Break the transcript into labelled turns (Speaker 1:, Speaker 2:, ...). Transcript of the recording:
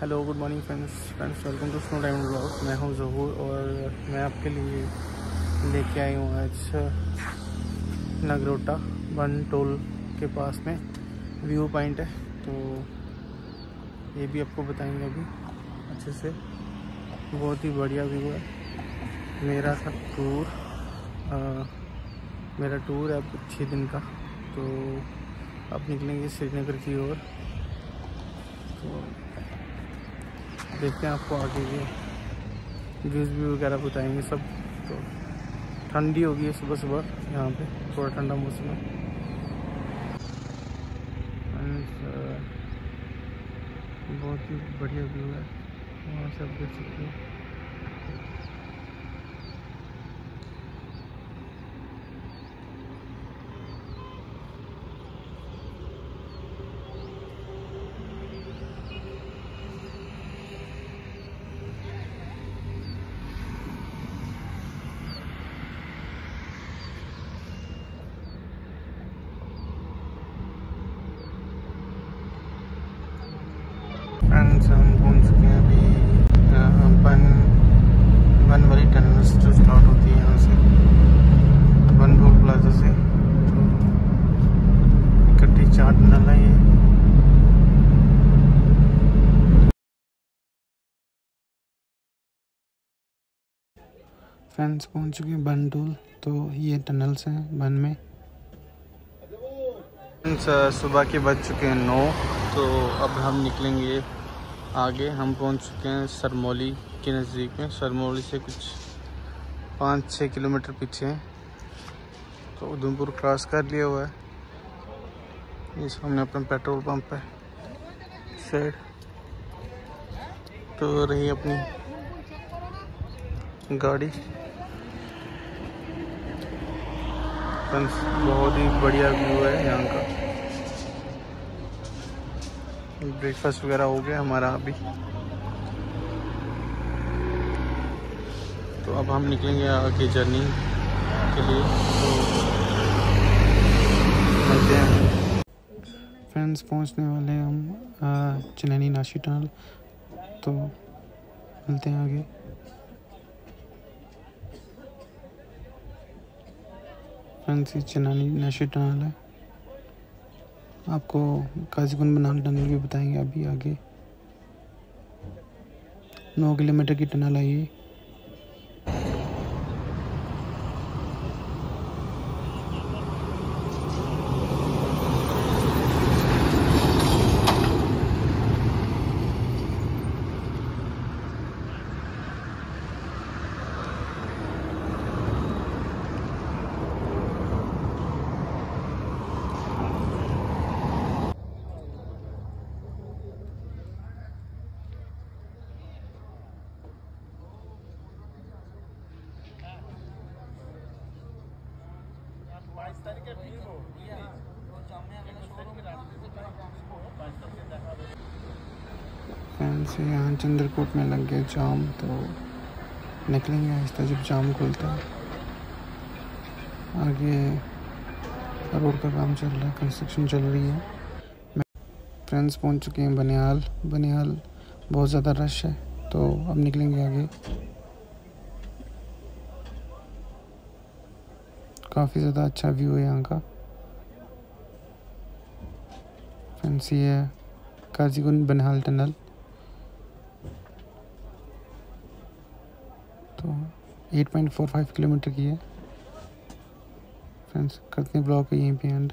Speaker 1: Hello good morning friends friends welcome to snow diamond blog मैं हूँ जहूर और मैं आपके लिए लेके आई हूँ आज नगरोटा वन टोल के पास में। व्यू पॉइंट है तो ये भी आपको बताएँगे अभी अच्छे से। बहुत ही बढ़िया व्यू है। मेरा था टूर आ, मेरा टूर है अब छः दिन का तो अब निकलेंगे श्रीनगर की ओर। तो देखते हैं आपको आगे के व्यूज़ भी वगैरह बताएँगे सब। तो ठंडी होगी है सुबह सुबह यहाँ पे, थोड़ा ठंडा मौसम है। बहुत ही बढ़िया व्यू है। वहाँ से आप देख सकते हो। फ्रेंड्स हम पहुँच चुके हैं अभी। वन वन वाली टनल जो स्टार्ट होती है यहाँ से। बन टोल प्लाजा से। इकट्ठी चार टनल है ये। फ्रेंड्स पहुँच चुके हैं बन टोल तो ये टनल्स हैं बन में। सुबह के बज चुके हैं नौ तो अब हम निकलेंगे आगे हम पहुँच चुके हैं सरमौली के नज़दीक में। सरमौली से कुछ पाँच छः किलोमीटर पीछे हैं। तो उधमपुर क्रॉस कर लिया हुआ है। ये सामने अपना पेट्रोल पंप है। साइड तो रही अपनी गाड़ी। बहुत ही बढ़िया व्यू है यहाँ का। ब्रेकफास्ट वगैरह हो गया हमारा अभी। तो अब हम निकलेंगे आगे जर्नी के लिए। तो मिलते हैं। फ्रेंड्स, पहुँचने वाले हम चनैनी नाशी टनल। तो मिलते हैं आगे। फ्रेंड्स, ये चनानी नाशी टनल है। आपको काजीगुंड नाल टनल भी बताएँगे अभी आगे। नौ किलोमीटर की टनल है फ़ैन से यहाँ चंद्रकूट में लग गया जाम तो निकलेंगे आहिस्ता जब जाम खुलता है। आगे रोड का काम चल रहा है कंस्ट्रक्शन चल रही है। फ्रेंड्स पहुँच चुके हैं बनिहाल। बनिहाल बहुत ज़्यादा रश है तो अब निकलेंगे आगे। काफ़ी ज़्यादा अच्छा व्यू है यहाँ का। ये है। काजीगुन बनहाल टनल तो 8.45 किलोमीटर की है। फ्रेंड्स करते हैं ब्लॉग यहीं पे एंड